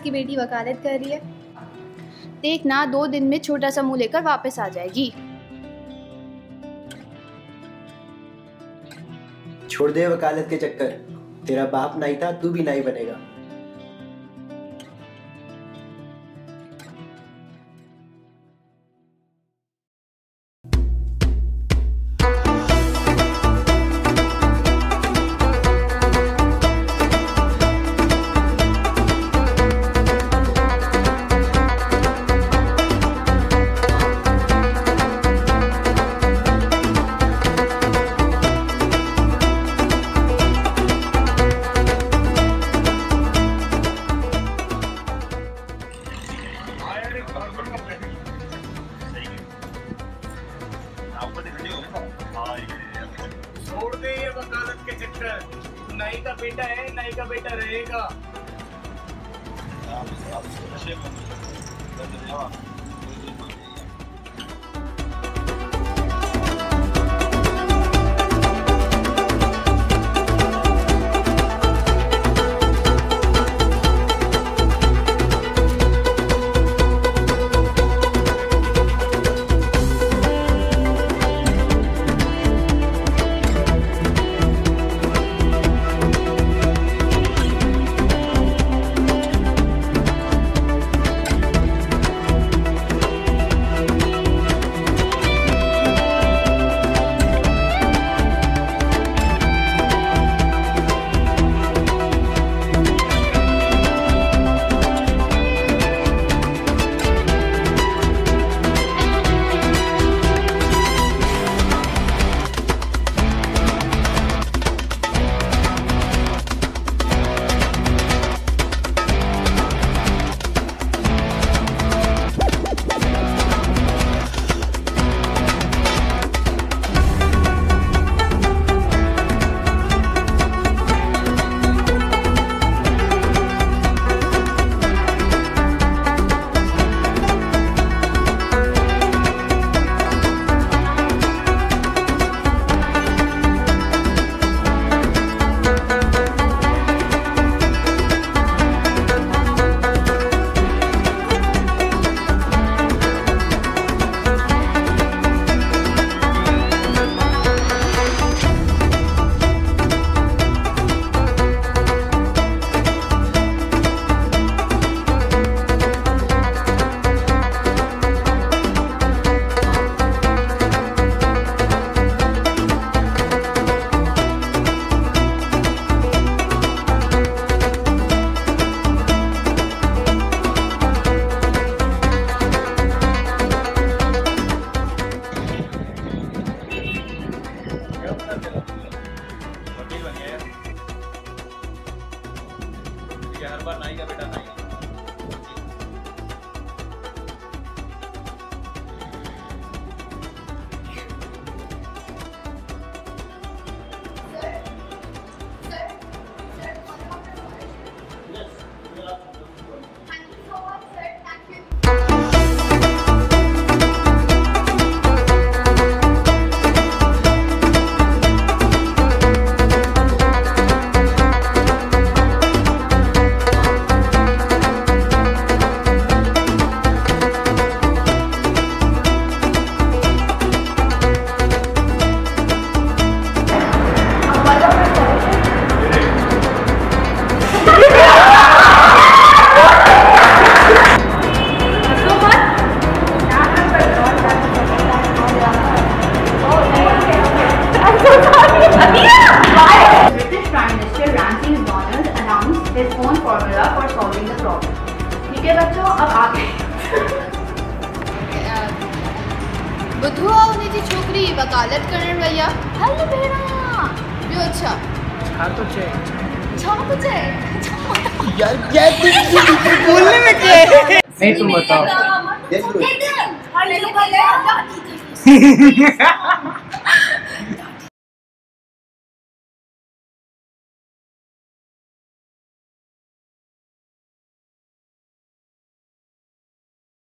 वकालत कर रही है। देखना दो दिन में छोटा सा मुँह लेकर वापस आ जाएगी। छोड़ दे वकालत के चक्कर। तेरा बाप नहीं था, तू भी नहीं बनेगा। छोड़ दे ये वकालत के चक्कर नाई का बेटा है नाई का बेटा रहेगा हर बार नाई का बेटा नाई ॿुधो आहे हुनजी छोकिरी वकालत करण वई आहे हल भेण ॿियो छा छा थो छा थो चए यार क्या बोलने में क्या? नहीं तुम बताओ।